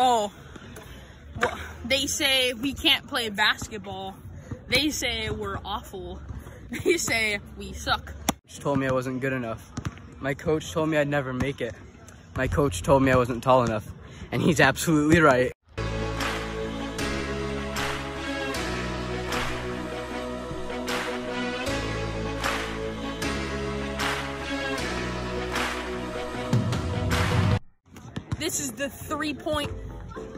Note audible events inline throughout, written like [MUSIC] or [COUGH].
oh, well, they say we can't play basketball. They say we're awful. [LAUGHS] They say we suck. Coach told me I wasn't good enough. My coach told me I'd never make it. My coach told me I wasn't tall enough. And he's absolutely right. This is the three point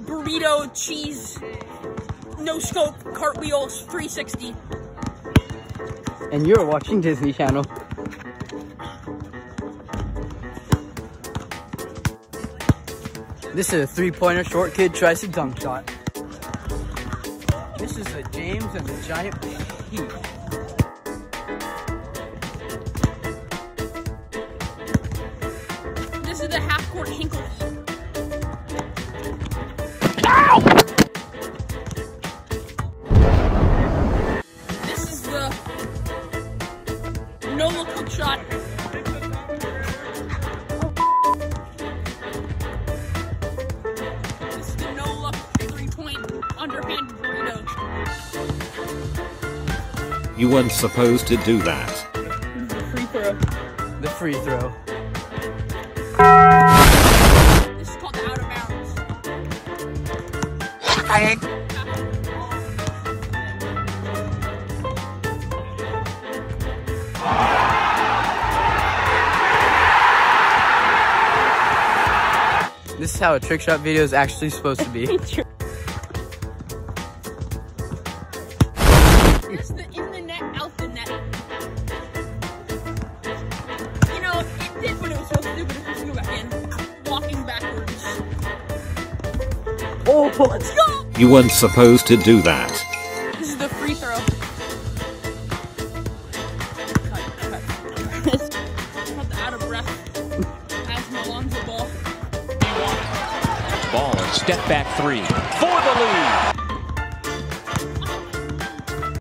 burrito cheese no scope cartwheels 360. And you're watching Disney Channel. This is a three-pointer short kid tries to dunk shot. This is a James and the Giant Heat. This is the no look hook shot. This is the no look three point underhand burrito. You weren't supposed to do that. Free throw. The free throw. This is how a trick shot video is actually supposed to be. [LAUGHS] This the in the net, out the net. You know, it did what it was supposed to do, but it's supposed to go back in. Walking backwards. oh, Let's go! You weren't supposed to do that. This is the free throw. Cut, cut. Cut the out of breath. As Malonzo ball. Ball step back three for the lead.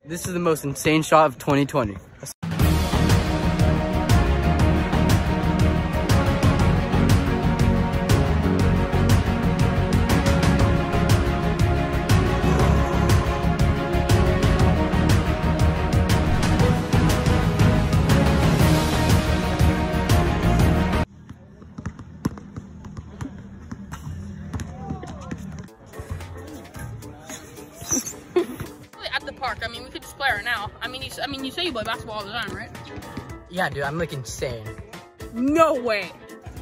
This is the most insane shot of 2020. I mean, we could just play right now. I mean, you, I mean, you say you play basketball all the time, right? Yeah, dude, I'm like insane. No way.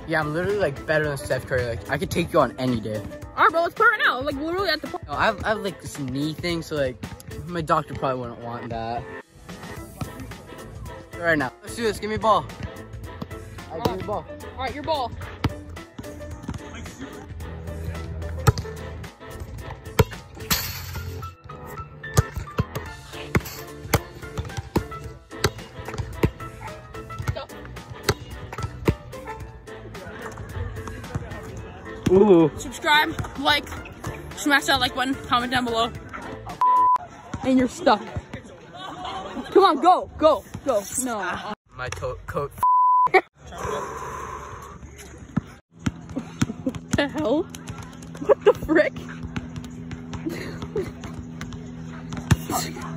Yeah, I'm literally like better than Steph Curry. Like, I could take you on any day. All right, bro, let's play right now. Like, literally at the park. No, I have, I have like this knee thing, so like, my doctor probably wouldn't want that. Right now, let's do this. Give me a ball. All right, give me a ball. All right, your ball. Ooh. Subscribe, like, smash that like button, comment down below. And you're stuck. Come on, go, go, go. No. My coat, coat. the hell? What the frick? [LAUGHS]